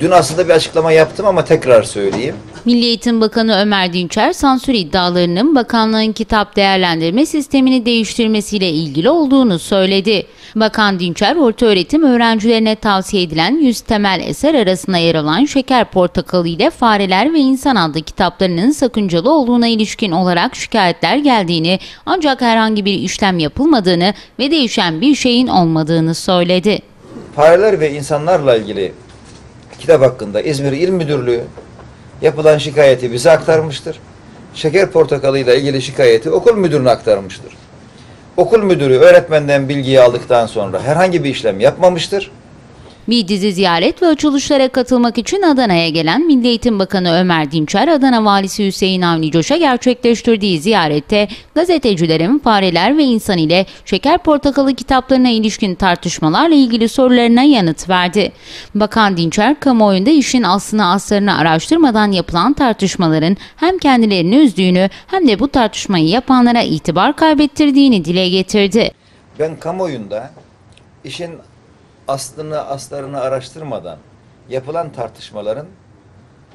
dün aslında bir açıklama yaptım ama tekrar söyleyeyim. Milli Eğitim Bakanı Ömer Dinçer sansür iddialarının bakanlığın kitap değerlendirme sistemini değiştirmesiyle ilgili olduğunu söyledi. Bakan Dinçer, orta öğretim öğrencilerine tavsiye edilen 100 temel eser arasında yer alan Şeker Portakalı ile Fareler ve İnsan adlı kitaplarının sakıncalı olduğuna ilişkin olarak şikayetler geldiğini ancak herhangi bir işlem yapılmadığını ve değişen bir şeyin olmadığını söyledi. Fareler ve insanlarla ilgili kitap hakkında İzmir İl Müdürlüğü yapılan şikayeti bize aktarmıştır. Şeker portakalı ile ilgili şikayeti okul müdürüne aktarmıştır. Okul müdürü öğretmenden bilgiyi aldıktan sonra herhangi bir işlem yapmamıştır. Bir dizi ziyaret ve açılışlara katılmak için Adana'ya gelen Milli Eğitim Bakanı Ömer Dinçer, Adana Valisi Hüseyin Avni Coş'a gerçekleştirdiği ziyarette gazetecilerin fareler ve insan ile şeker portakalı kitaplarına ilişkin tartışmalarla ilgili sorularına yanıt verdi. Bakan Dinçer, kamuoyunda işin aslını aslarını araştırmadan yapılan tartışmaların hem kendilerini üzdüğünü hem de bu tartışmayı yapanlara itibar kaybettirdiğini dile getirdi. Ben kamuoyunda işin aslını aslarını araştırmadan yapılan tartışmaların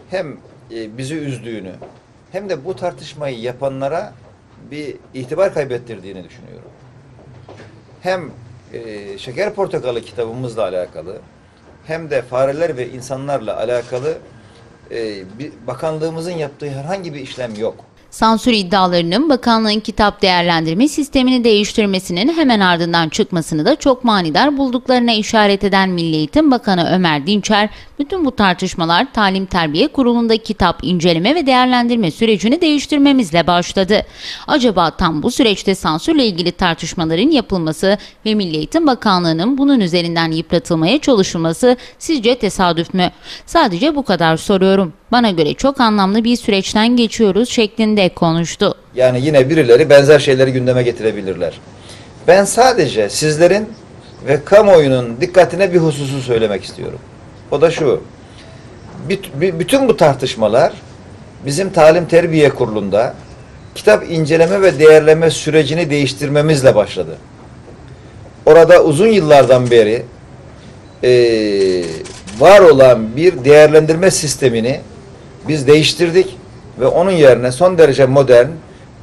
hem e, bizi üzdüğünü hem de bu tartışmayı yapanlara bir itibar kaybettirdiğini düşünüyorum. Hem e, Şeker Portakalı kitabımızla alakalı hem de fareler ve insanlarla alakalı e, bir, bakanlığımızın yaptığı herhangi bir işlem yok. Sansür iddialarının bakanlığın kitap değerlendirme sistemini değiştirmesinin hemen ardından çıkmasını da çok manidar bulduklarına işaret eden Milli Eğitim Bakanı Ömer Dinçer, bütün bu tartışmalar Talim Terbiye Kurulu'nda kitap inceleme ve değerlendirme sürecini değiştirmemizle başladı. Acaba tam bu süreçte sansürle ilgili tartışmaların yapılması ve Milli Eğitim Bakanlığı'nın bunun üzerinden yıpratılmaya çalışılması sizce tesadüf mü? Sadece bu kadar soruyorum. Bana göre çok anlamlı bir süreçten geçiyoruz şeklinde konuştu. Yani yine birileri benzer şeyleri gündeme getirebilirler. Ben sadece sizlerin ve kamuoyunun dikkatine bir hususu söylemek istiyorum. O da şu. Bütün bu tartışmalar bizim Talim Terbiye Kurulu'nda kitap inceleme ve değerleme sürecini değiştirmemizle başladı. Orada uzun yıllardan beri e, var olan bir değerlendirme sistemini biz değiştirdik ve onun yerine son derece modern,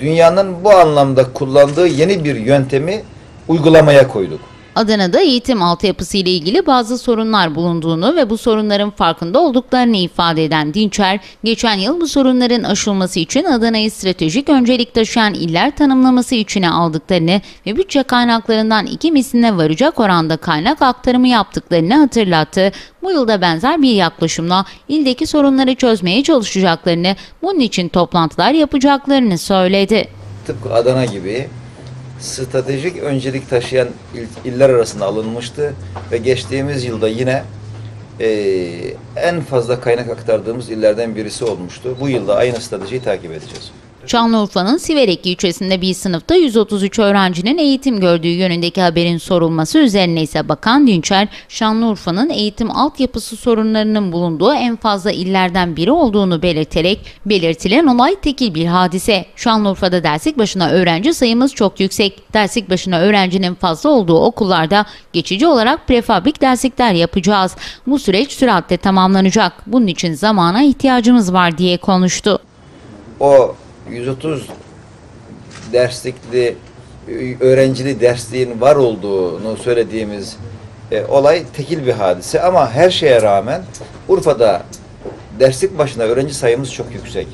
dünyanın bu anlamda kullandığı yeni bir yöntemi uygulamaya koyduk. Adana'da eğitim altyapısı ile ilgili bazı sorunlar bulunduğunu ve bu sorunların farkında olduklarını ifade eden Dinçer, geçen yıl bu sorunların aşılması için Adana'yı stratejik öncelik taşıyan iller tanımlaması içine aldıklarını ve bütçe kaynaklarından iki misline varacak oranda kaynak aktarımı yaptıklarını hatırlattı. Bu yılda benzer bir yaklaşımla ildeki sorunları çözmeye çalışacaklarını, bunun için toplantılar yapacaklarını söyledi. Tıpkı Adana gibi stratejik öncelik taşıyan iller arasında alınmıştı ve geçtiğimiz yılda yine e, en fazla kaynak aktardığımız illerden birisi olmuştu. Bu yılda aynı stratejiyi takip edeceğiz. Şanlıurfa'nın Siverek ilçesinde bir sınıfta 133 öğrencinin eğitim gördüğü yönündeki haberin sorulması üzerine ise Bakan Dinçer, Şanlıurfa'nın eğitim altyapısı sorunlarının bulunduğu en fazla illerden biri olduğunu belirterek, belirtilen olay tekil bir hadise. Şanlıurfa'da derslik başına öğrenci sayımız çok yüksek. Derslik başına öğrencinin fazla olduğu okullarda geçici olarak prefabrik derslikler yapacağız. Bu süreç süratle tamamlanacak. Bunun için zamana ihtiyacımız var diye konuştu. O 130 derslikli öğrencili dersliğin var olduğunu söylediğimiz e, olay tekil bir hadise ama her şeye rağmen Urfa'da derslik başına öğrenci sayımız çok yüksek.